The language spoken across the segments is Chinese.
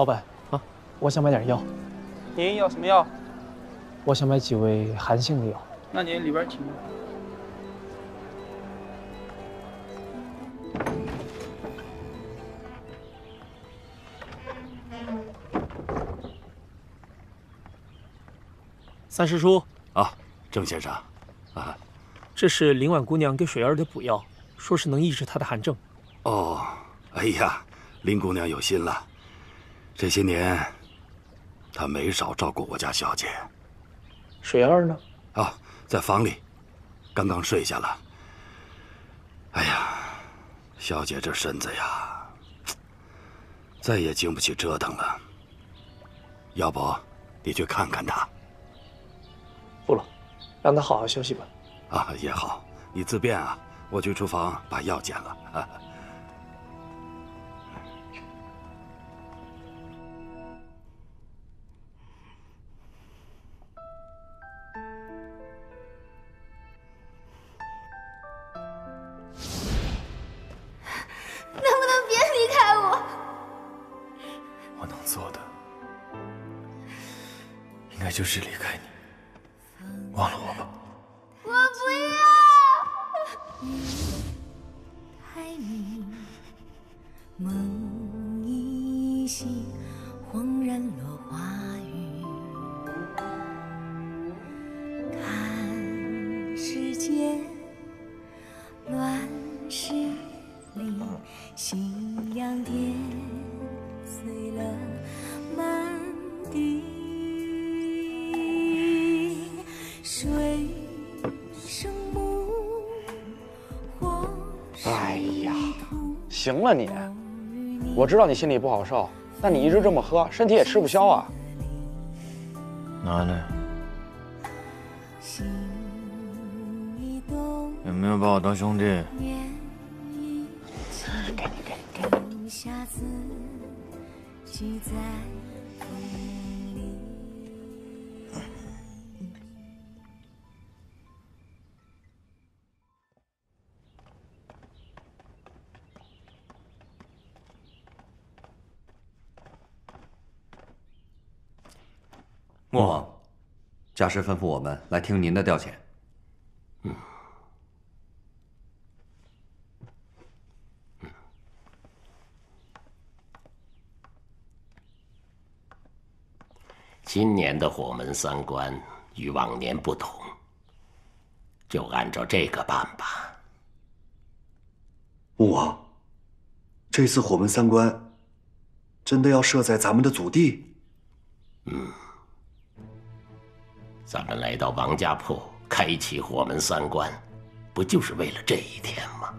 老板啊，我想买点药。您要什么药？我想买几味寒性的药。那您里边请。三师叔啊，郑先生，啊，这是林婉姑娘给水儿的补药，说是能抑制她的寒症。哦，哎呀，林姑娘有心了，这些年他没少照顾我家小姐。水儿呢？啊，在房里，刚刚睡下了。哎呀，小姐这身子呀，再也经不起折腾了。要不，你去看看她。不了，让她好好休息吧。啊，也好，你自便啊。我去厨房把药煎了。知道你心里不好受，但你一直这么喝，身体也吃不消啊。拿来。有没有把我当兄弟？给你，给你，给你。家师吩咐我们来听您的调遣。嗯。今年的火门三关与往年不同，就按照这个办吧。穆王，这次火门三关真的要设在咱们的祖地？嗯。咱们来到王家铺，开启火门三关，不就是为了这一天吗？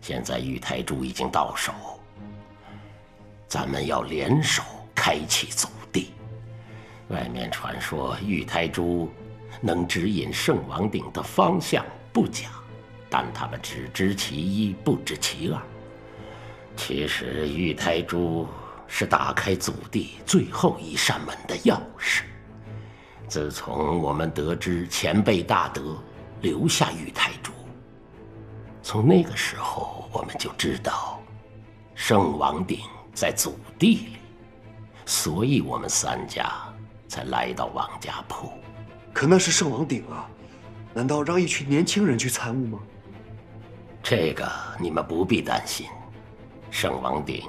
现在玉台珠已经到手，咱们要联手开启祖地。外面传说玉台珠能指引圣王鼎的方向不假，但他们只知其一，不知其二。其实玉台珠是打开祖地最后一扇门的钥匙。自从我们得知前辈大德留下玉台珠，从那个时候我们就知道圣王鼎在祖地里，所以我们三家才来到王家铺。可那是圣王鼎啊，难道让一群年轻人去参悟吗？这个你们不必担心，圣王鼎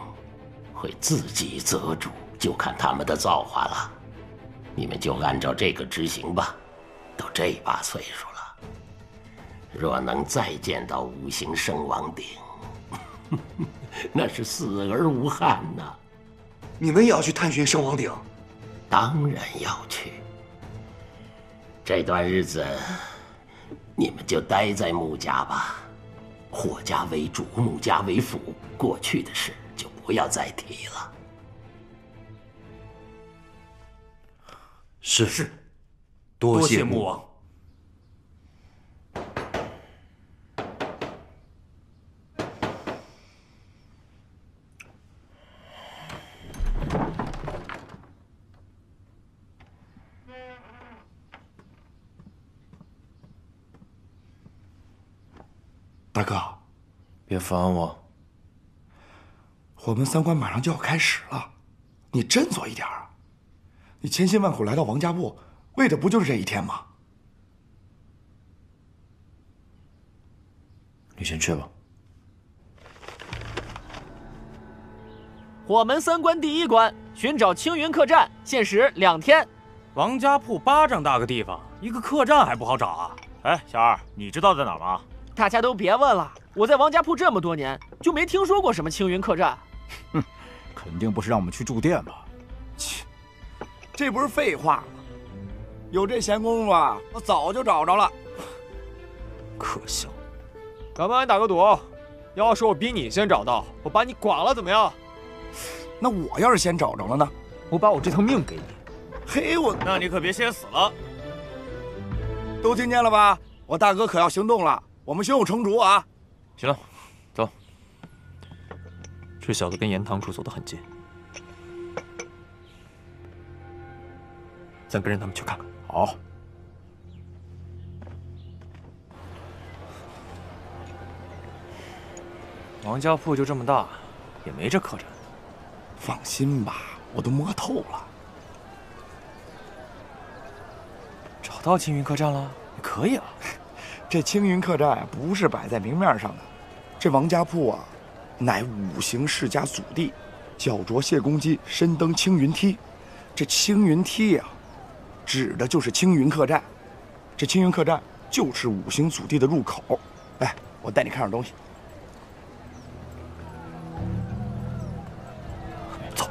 会自己择主，就看他们的造化了。你们就按照这个执行吧，都这把岁数了，若能再见到五行圣王鼎，那是死而无憾呐。你们也要去探寻圣王鼎？当然要去。这段日子，你们就待在穆家吧，霍家为主，穆家为辅，过去的事就不要再提了。是是，多谢穆王。大哥，别烦我。我们三关马上就要开始了，你振作一点啊！你千辛万苦来到王家铺，为的不就是这一天吗？你先去吧。火门三关第一关，寻找青云客栈，限时两天。王家铺巴掌大个地方，一个客栈还不好找啊！哎，小二，你知道在哪儿吗？大家都别问了，我在王家铺这么多年，就没听说过什么青云客栈。哼，肯定不是让我们去住店吧？切，这不是废话吗？有这闲工夫啊，我早就找着了。可笑！敢不敢打个赌，要是我比你先找到，我把你剐了，怎么样？那我要是先找着了呢？我把我这条命给你。嘿，我那你可别先死了。都听见了吧？我大哥可要行动了，我们胸有成竹啊！行了，走。这小子跟严堂主走得很近，咱跟着他们去看看。好。王家铺就这么大，也没这客栈。放心吧，我都摸透了。找到青云客栈了？可以啊。这青云客栈不是摆在明面上的，这王家铺啊，乃五行世家祖地，脚着谢公鸡，身登青云梯。这青云梯呀，指的就是青云客栈。这青云客栈就是五行祖地的入口。哎，我带你看点东西。走。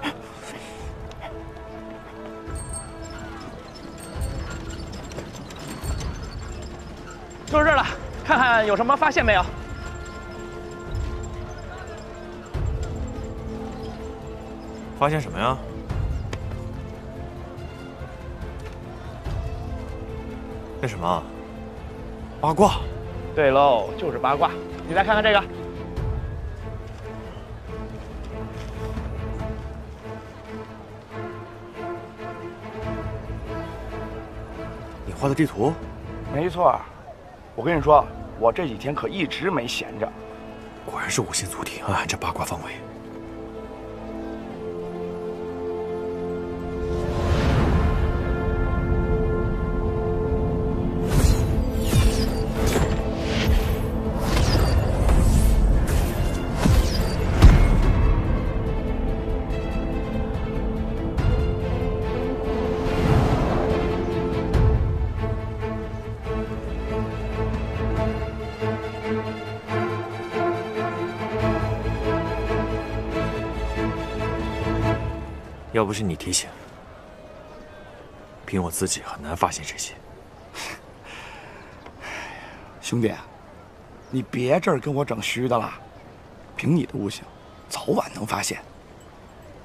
就是这儿了，看看有什么发现没有？发现什么呀？那什么？八卦。对喽，就是八卦。你再看看这个。你画的地图？没错。我跟你说，我这几天可一直没闲着。果然是五行祖地，暗含着八卦方位。要不是你提醒，凭我自己很难发现这些。兄弟，你别这儿跟我整虚的了。凭你的悟性，早晚能发现。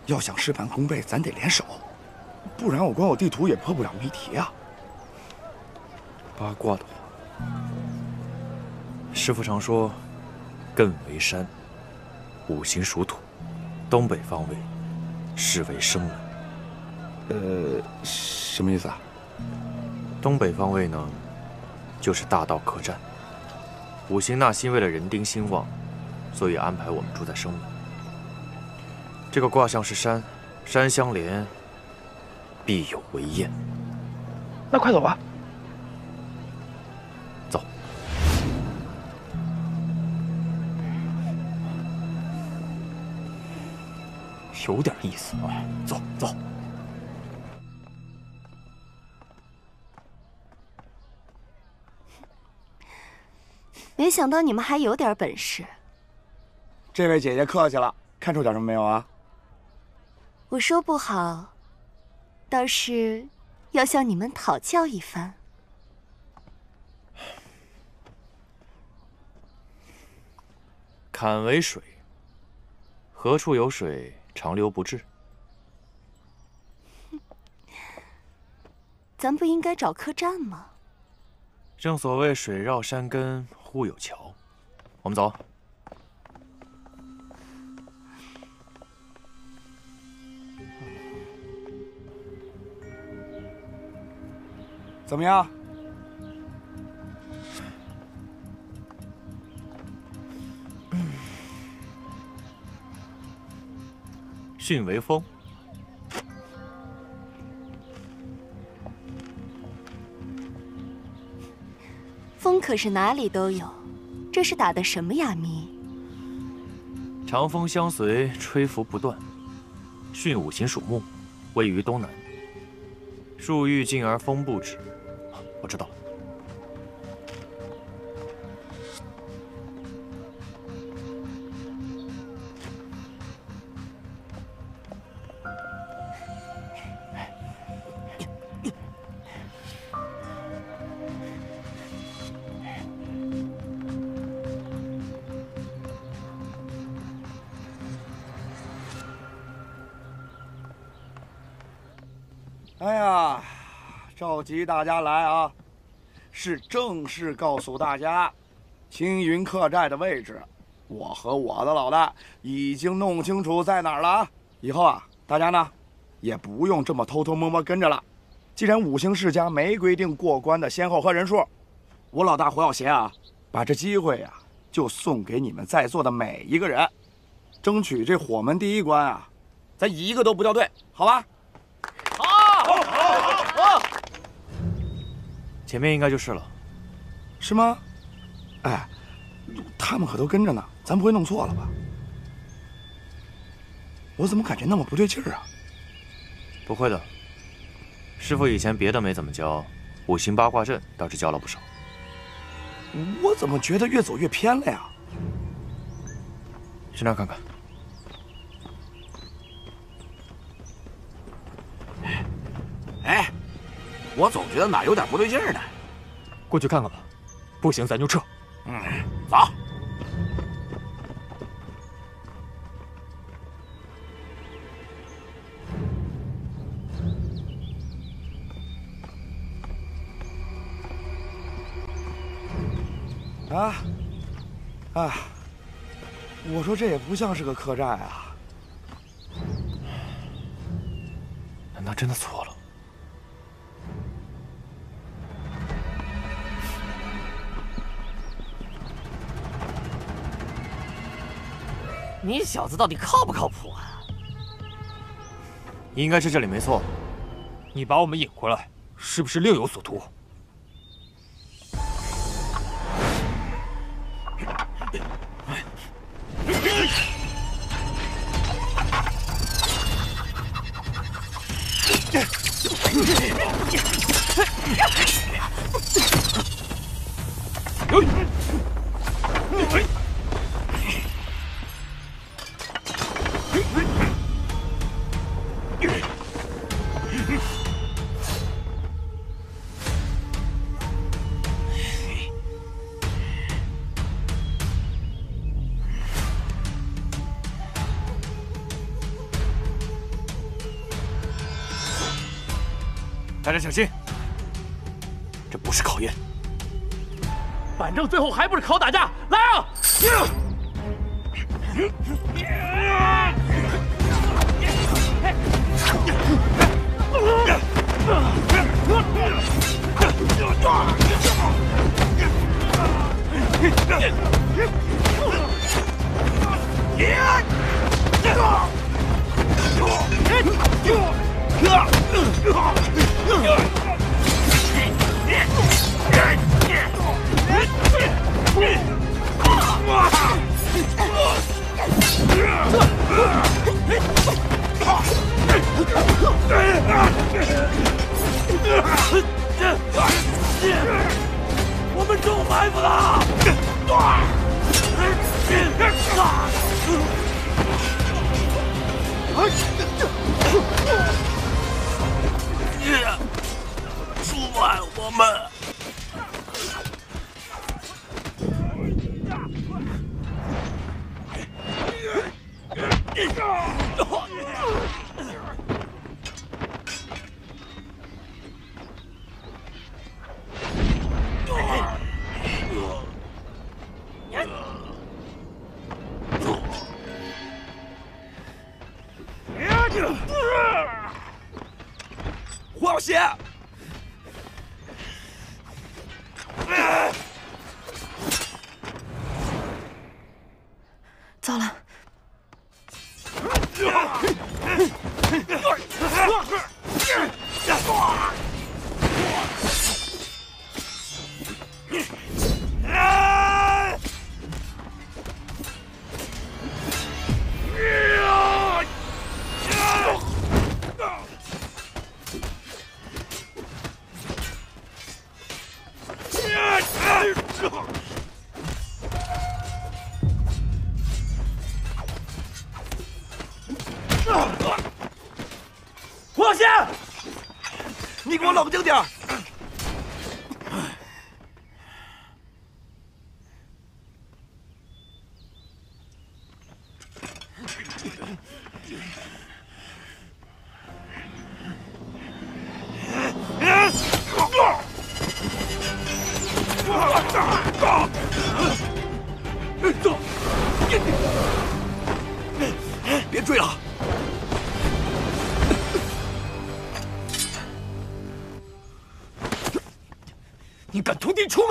要想事半功倍，咱得联手，不然我光有地图也破不了谜题啊。八卦的话，师傅常说，艮为山，五行属土，东北方位。是为生门，呃，什么意思啊？东北方位呢，就是大道客栈。五行纳新为了人丁兴旺，所以安排我们住在生门。这个卦象是山，山相连，必有为宴。那快走吧。走。有点意思，哎，走走。没想到你们还有点本事。这位姐姐客气了，看出点什么没有啊？我说不好，倒是要向你们讨教一番。坎为水，何处有水？长留不至，咱不应该找客栈吗？正所谓水绕山根忽有桥，我们走。怎么样？巽为风。风可是哪里都有这是打的什么哑谜？长风相随吹拂不断巽五行属木位于东南。树欲静而风不止我知道了。哎呀，召集大家来啊，是正式告诉大家，青云客栈的位置，我和我的老大已经弄清楚在哪儿了啊。以后啊，大家呢也不用这么偷偷摸摸跟着了。既然五行世家没规定过关的先后和人数，我老大胡小贤啊，把这机会呀就送给你们在座的每一个人，争取这火门第一关啊，咱一个都不掉队，好吧？前面应该就是了，是吗？哎，他们可都跟着呢，咱不会弄错了吧？我怎么感觉那么不对劲儿啊？不会的，师傅以前别的没怎么教，五行八卦阵倒是教了不少。我怎么觉得越走越偏了呀？去那儿看看。哎，我总觉得哪有点不对劲儿呢。过去看看吧，不行咱就撤。嗯，走。啊啊！我说这也不像是个客栈啊。难道真的错你小子到底靠不靠谱啊？应该是这里没错。你把我们引回来，是不是另有所图？这不是考验，反正最后还不是靠打架！来啊！我们中埋伏了！出卖我们！胡小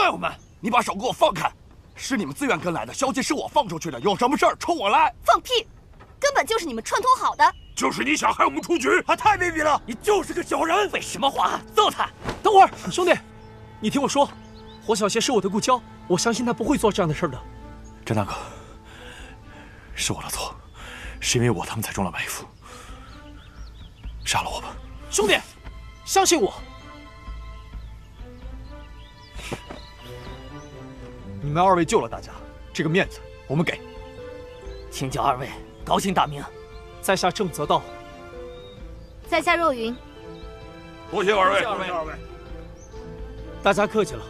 图地出卖我们？你把手给我放开！是你们自愿跟来的，消息是我放出去的，有什么事儿冲我来！放屁！根本就是你们串通好的。就是你想害我们出局，他太卑鄙了！你就是个小人！废什么话？揍他！等会儿，兄弟，你听我说，火小邪是我的故交，我相信他不会做这样的事的。甄大哥，是我的错，是因为我他们才中了埋伏。杀了我吧，兄弟，相信我。们二位救了大家，这个面子我们给。请教二位高姓大名？在下郑泽道。在下若云。多谢二位，多谢二位。大家客气了，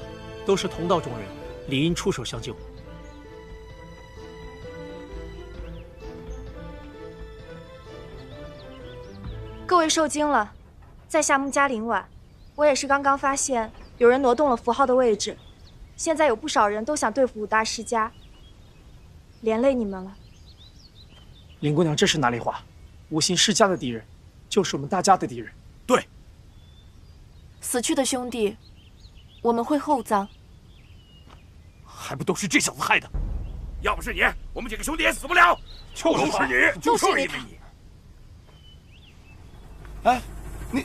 都是同道中人，理应出手相救。各位受惊了，在下穆家林婉，我也是刚刚发现有人挪动了符号的位置，现在有不少人都想对付五大世家，连累你们了。林姑娘，这是哪里话？五行世家的敌人，就是我们大家的敌人。对，死去的兄弟，我们会厚葬。还不都是这小子害的？要不是你，我们几个兄弟也死不了。就是你，就是因为你。哎，你。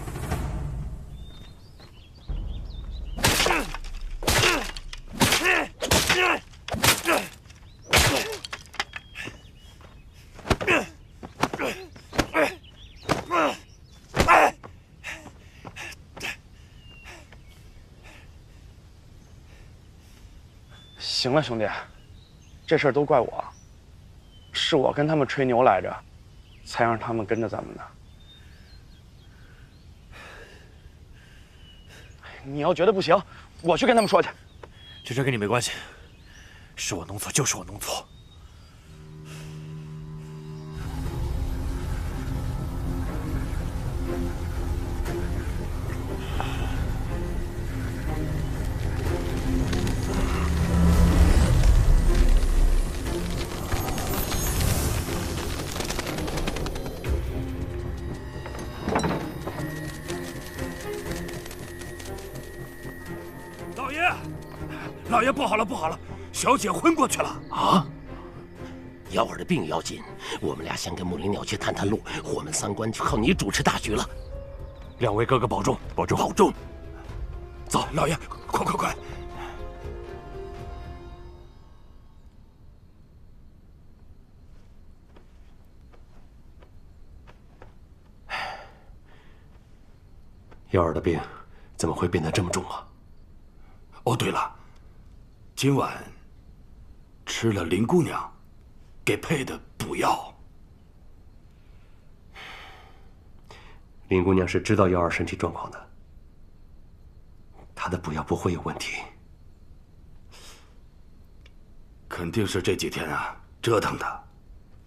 兄弟，这事儿都怪我，是我跟他们吹牛来着，才让他们跟着咱们的。你要觉得不行，我去跟他们说去。这事跟你没关系，是我弄错，就是我弄错。小姐昏过去了啊！幺儿的病要紧，我们俩先跟木灵鸟去探探路，我们三关就靠你主持大局了。两位哥哥保重，保重，保重。走，老爷，快快快！幺儿的病怎么会变得这么重啊？哦，对了，今晚吃了林姑娘给配的补药。林姑娘是知道幺儿身体状况的，她的补药不会有问题。肯定是这几天啊折腾的，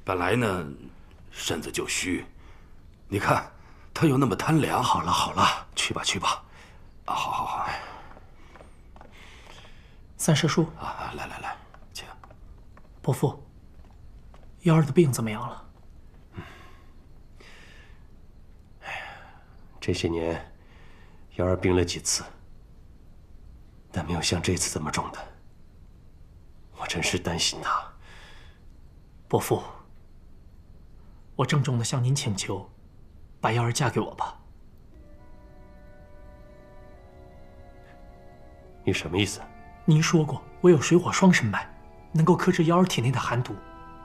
本来呢身子就虚，你看他又那么贪凉。好了好了，去吧去吧。啊，好好好。三师叔啊，来来来，请。伯父，幺儿的病怎么样了？哎呀，这些年，幺儿病了几次，但没有像这次这么重的。我真是担心他。伯父，我郑重的向您请求，把幺儿嫁给我吧。你什么意思？您说过我有水火双生脉，能够克制幺儿体内的寒毒。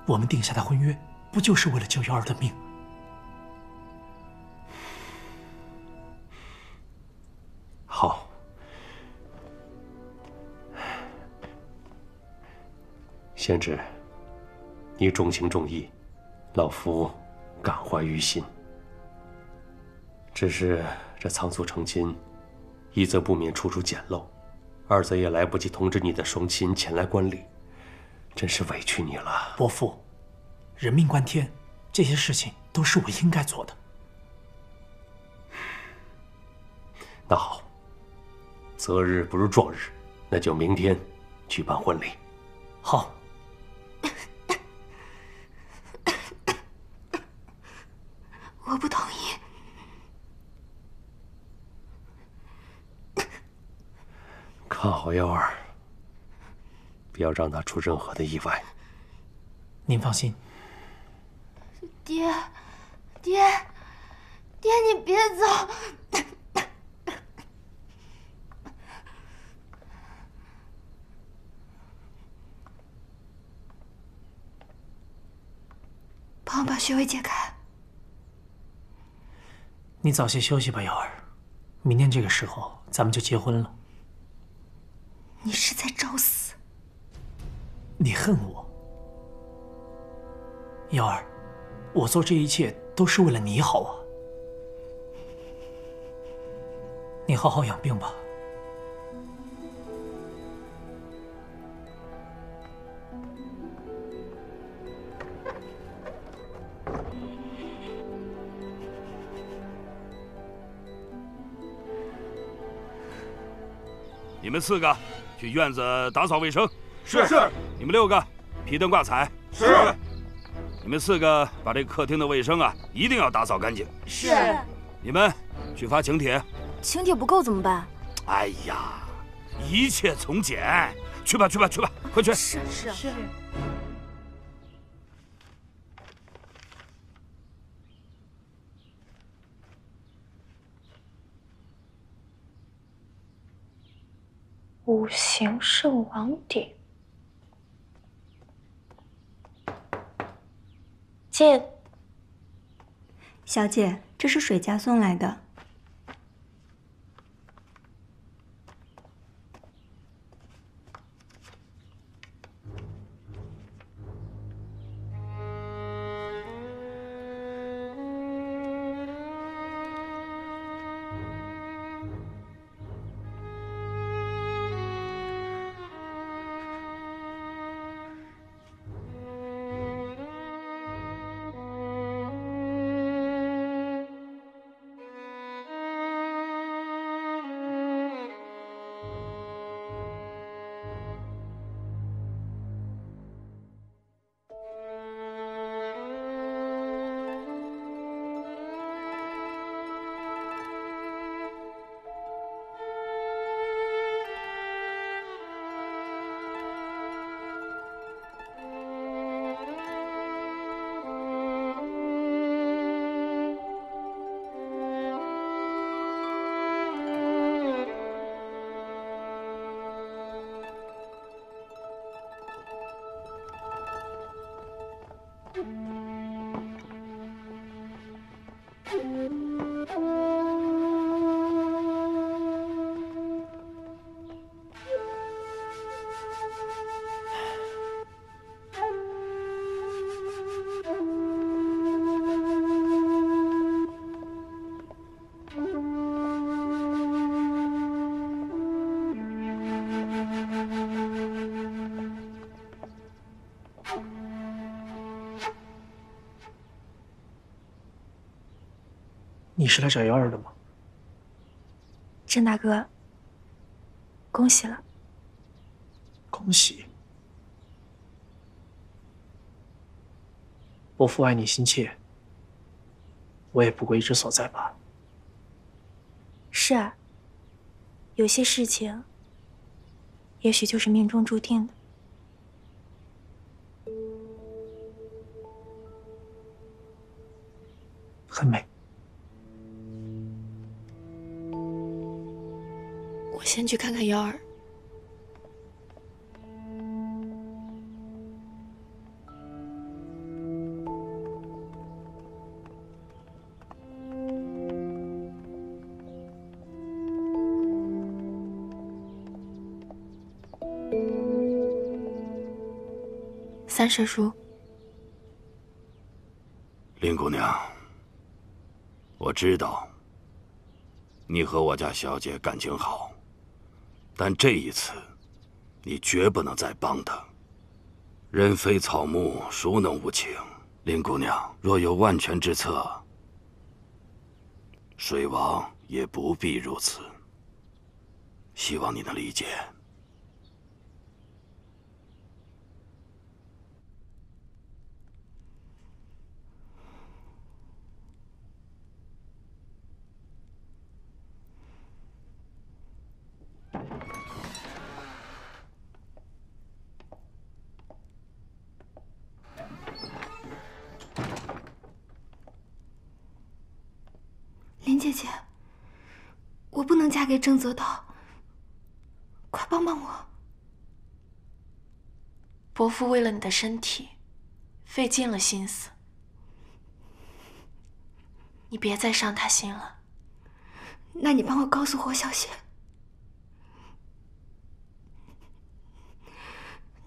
我们定下的婚约，不就是为了救幺儿的命？好，贤侄，你重情重义，老夫感怀于心。只是这仓促成亲，一则不免处处简陋，二则也来不及通知你的双亲前来观礼，真是委屈你了。伯父，人命关天，这些事情都是我应该做的。那好，择日不如撞日，那就明天举办婚礼。好。我不同意。看好幺儿，不要让他出任何的意外。您放心。爹，爹，爹，你别走！帮我把穴位解开。你早些休息吧，瑶儿。明天这个时候，咱们就结婚了。你是在找死！你恨我，瑶儿，我做这一切都是为了你好啊。你好好养病吧。你们四个去院子打扫卫生。是是。你们六个披灯挂彩。是。你们四个把这客厅的卫生啊，一定要打扫干净。是。你们去发请帖。请帖不够怎么办？哎呀，一切从简。去吧去吧去吧，快去。是是是。五行圣王鼎，进。小姐，这是水家送来的。你是来找幺儿的吗？郑大哥，恭喜了！恭喜！伯父爱你心切，我也不过一之所在罢了。是啊，有些事情，也许就是命中注定的。很美。先去看看幺儿。三师叔，林姑娘，我知道你和我家小姐感情好，但这一次，你绝不能再帮他。人非草木，孰能无情？林姑娘，若有万全之策，水王也不必如此。希望你能理解。林姐姐，我不能嫁给郑泽道，快帮帮我！伯父为了你的身体，费尽了心思，你别再伤他心了。那你帮我告诉霍小雪，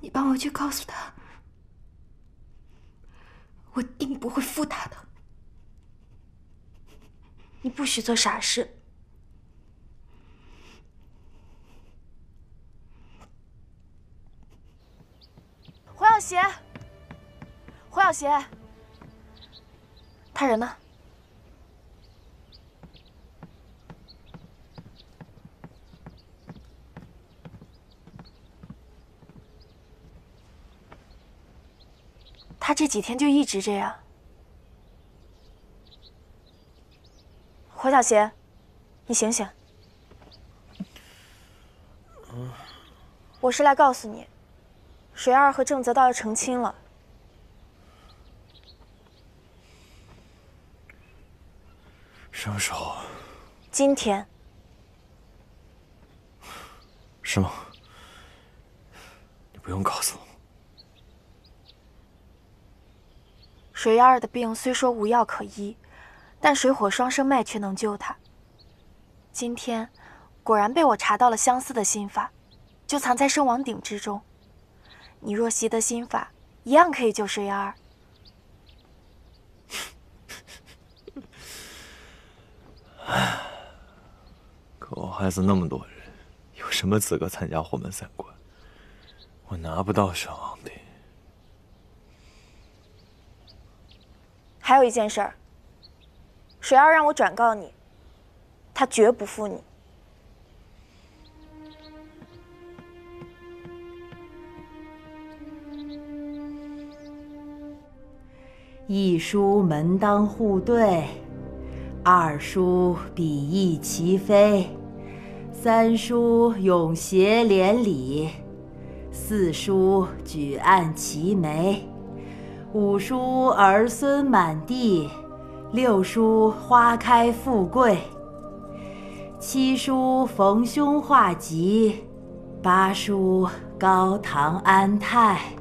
你帮我去告诉他，我定不会负他的。你不许做傻事。胡小邪，胡小邪，他人呢？他这几天就一直这样。胡小邪，你醒醒！我是来告诉你，水儿和郑泽道要成亲了。什么时候？今天。是吗？你不用告诉我。水妖儿的病虽说无药可医，但水火双生脉却能救她。今天果然被我查到了相似的心法，就藏在圣王鼎之中。你若习得心法，一样可以救水丫儿。可我害死那么多人，有什么资格参加火门三关？我拿不到圣王鼎。还有一件事儿，水儿让我转告你，他绝不负你。一书门当户对，二书比翼齐飞，三书永协连理，四书举案齐眉，五书儿孙满地，六书花开富贵，七书逢凶化吉，八书高堂安泰。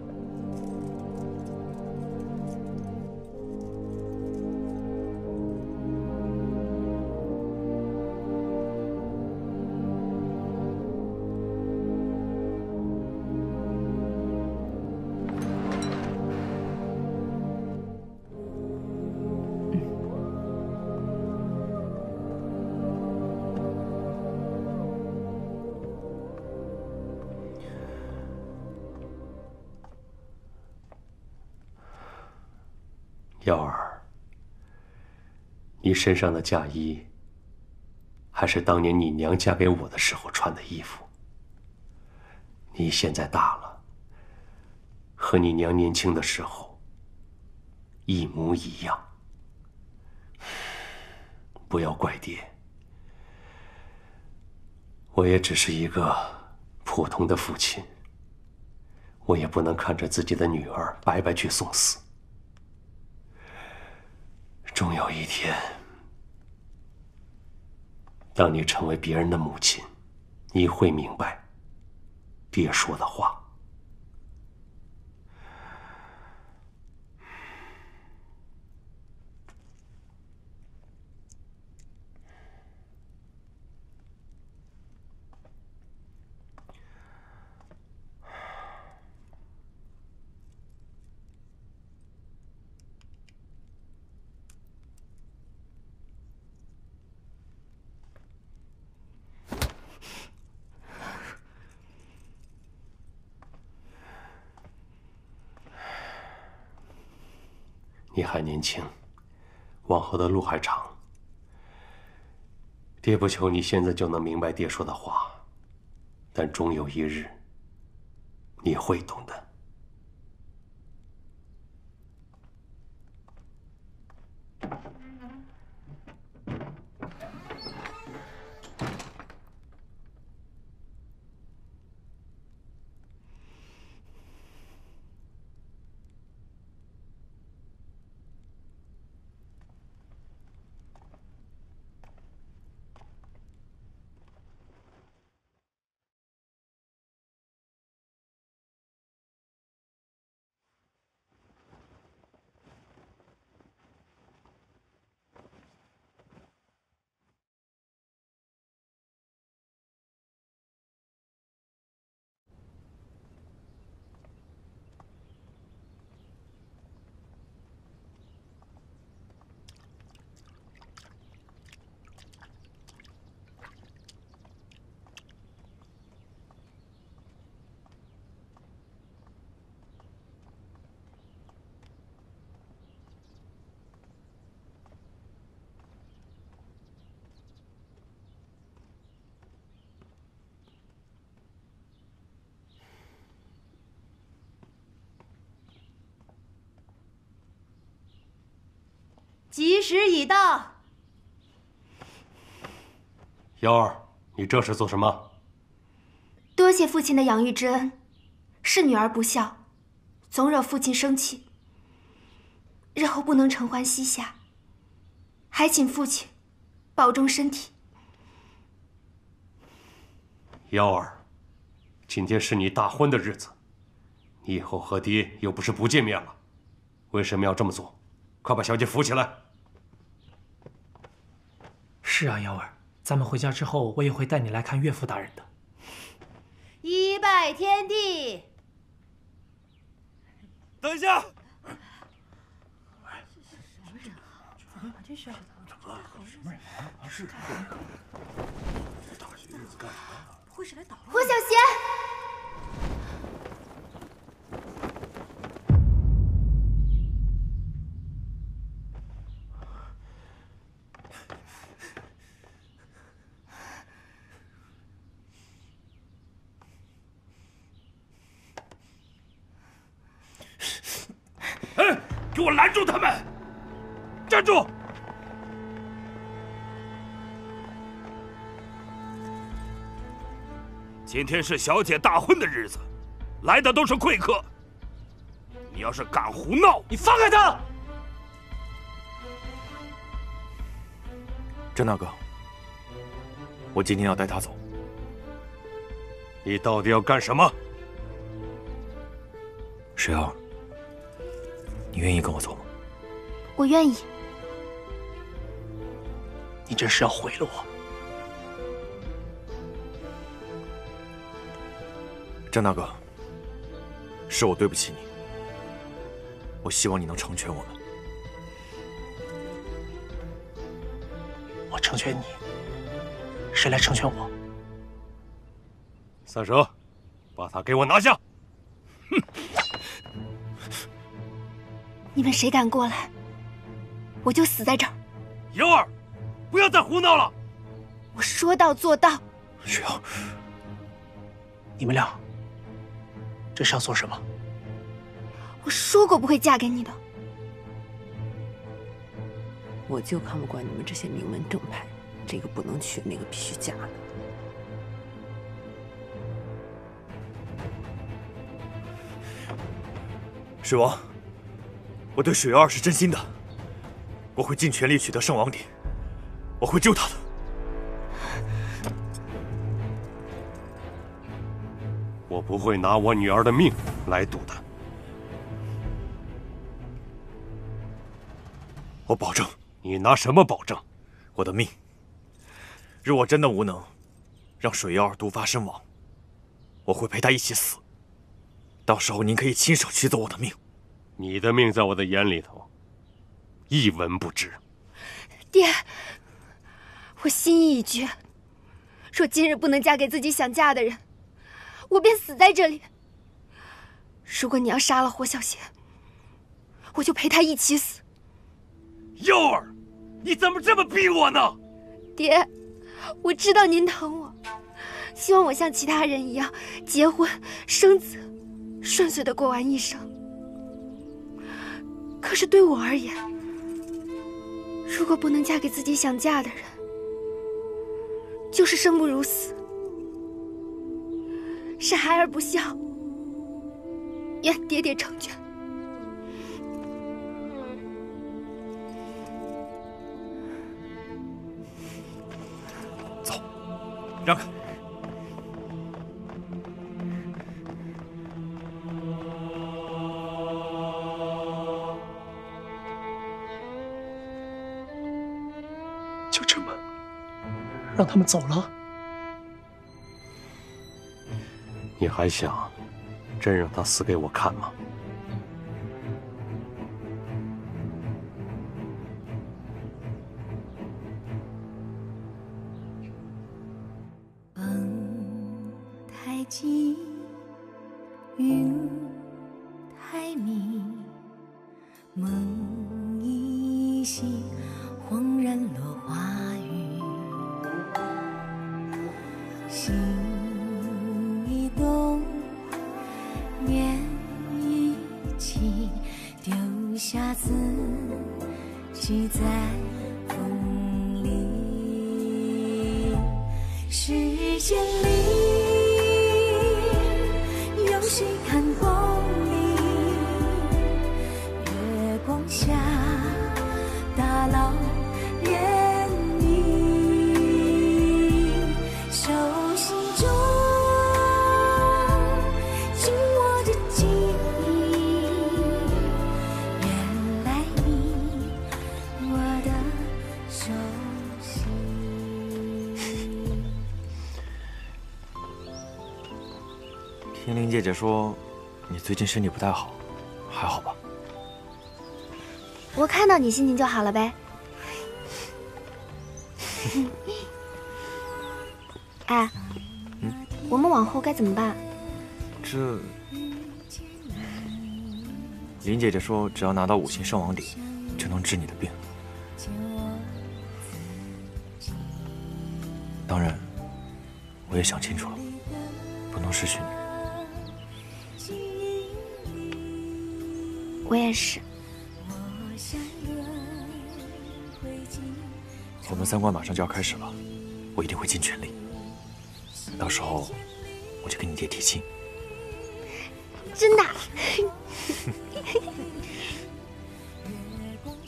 你身上的嫁衣，还是当年你娘嫁给我的时候穿的衣服。你现在大了，和你娘年轻的时候一模一样。不要怪爹，我也只是一个普通的父亲，我也不能看着自己的女儿白白去送死。终有一天，当你成为别人的母亲，你会明白爹说的话。你还年轻，往我的路还长。爹不求你现在就能明白爹说的话，但终有一日，你会懂的。吉时已到，幺儿，你这是做什么？多谢父亲的养育之恩，是女儿不孝，总惹父亲生气。日后不能承欢膝下，还请父亲保重身体。幺儿，今天是你大婚的日子，你以后和爹又不是不见面了，为什么要这么做？快把小姐扶起来。是啊，幺儿，咱们回家之后，我也会带你来看岳父大人的。一拜天地。等一下。这是怎么了？什么人啊？是。大喜日子干什么？不会是来捣乱？霍小贤。哎，给我拦住他们！站住！今天是小姐大婚的日子，来的都是贵客。你要是敢胡闹，你放开他！郑大哥，我今天要带他走。你到底要干什么？水儿，你愿意跟我走吗？我愿意。你这是要毁了我！张大哥，是我对不起你。我希望你能成全我们。我成全你，谁来成全我？三蛇，把他给我拿下！你们谁敢过来，我就死在这儿。瑶儿，不要再胡闹了！我说到做到。雪儿，你们俩这是要做什么？我说过不会嫁给你的。我就看不惯你们这些名门正派，这个不能娶，那个必须嫁的。水王，我对水儿是真心的，我会尽全力取得圣王鼎，我会救她的。我不会拿我女儿的命来赌的。我保证。你拿什么保证？我的命。若我真的无能，让水妖儿毒发身亡，我会陪她一起死。到时候您可以亲手取走我的命。你的命在我的眼里头，一文不值。爹，我心意已决。若今日不能嫁给自己想嫁的人，我便死在这里。如果你要杀了霍小贤，我就陪他一起死。幼儿，你怎么这么逼我呢？爹，我知道您疼我，希望我像其他人一样结婚生子，顺遂的过完一生。可是对我而言，如果不能嫁给自己想嫁的人，就是生不如死。是孩儿不孝，愿爹爹成全。走让开！让他们走了？你还想真让他死给我看吗？风太急，云太密，梦一醒，姐姐说，你最近身体不太好，还好吧？我看到你心情就好了呗。哎，我们往后该怎么办？这，林姐姐说，只要拿到五行圣王鼎，就能治你的病。当然，我也想清楚了，不能失去你。我也是。我们三观马上就要开始了，我一定会尽全力。到时候，我就跟你爹提亲。真的？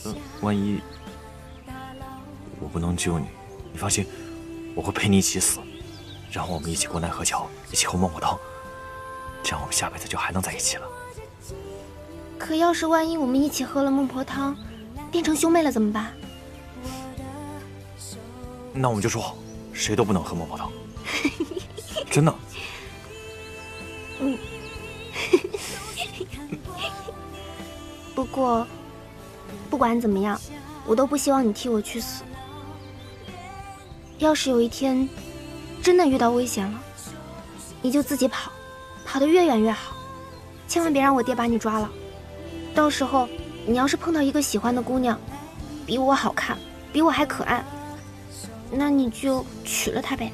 嗯，万一我不能救你，你放心，我会陪你一起死，然后我们一起过奈何桥，一起喝孟婆汤，这样我们下辈子就还能在一起了。可要是万一我们一起喝了孟婆汤，变成兄妹了怎么办？那我们就说好，谁都不能喝孟婆汤。真的。嗯。不过，不管怎么样，我都不希望你替我去死。要是有一天真的遇到危险了，你就自己跑，跑得越远越好，千万别让我爹把你抓了。到时候你要是碰到一个喜欢的姑娘，比我好看，比我还可爱，那你就娶了她呗。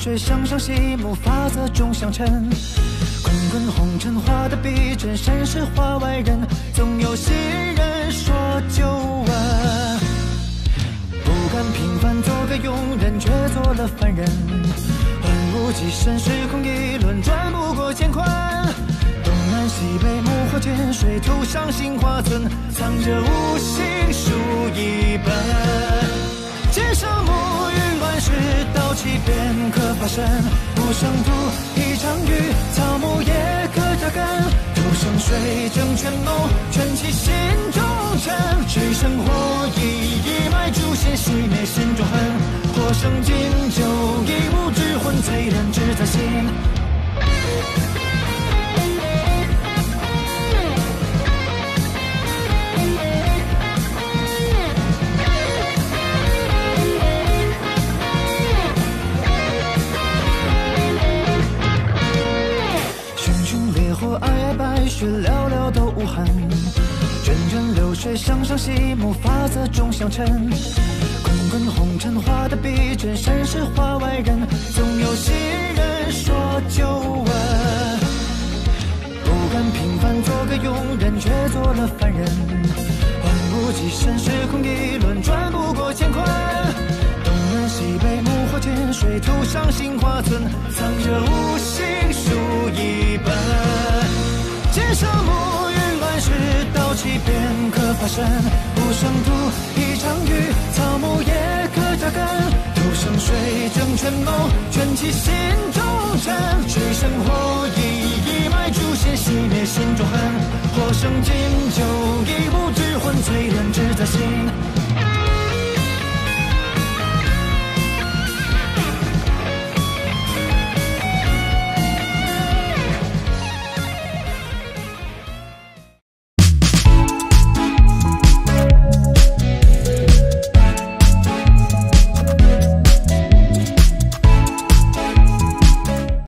水，上上细目，发色终相称。滚滚红尘，画的逼真，身是画外人。总有新人说旧闻，不甘平凡，做个庸人，却做了凡人。换物几身，时空一轮转，不过乾坤。东南西北，木火剑水，涂上杏花村，藏着无形书一本。天上木鱼乱世，刀起便可发生。无土生土，一场雨，草木也可扎根。土生水，争权谋，卷起心中尘。水生火，以一脉诛仙，熄灭心中恨。火生金，就一物之魂，淬炼只在心。水，上上细目，发色终相称。滚滚红尘，画的逼真，身是画外人。总有新人说旧闻，不甘平凡，做个庸人，却做了凡人。换不几身，时空一轮转不过乾坤。东南西北，木火天水，土上杏花村，藏着无形书一本。剑上木云乱世，刀起便可发生。土生土，一场雨，草木也可扎根。土生水，争权谋，卷起心中尘。水生火，以一脉诛邪，熄灭心中恨。火生金，就一物之魂，淬炼只在心。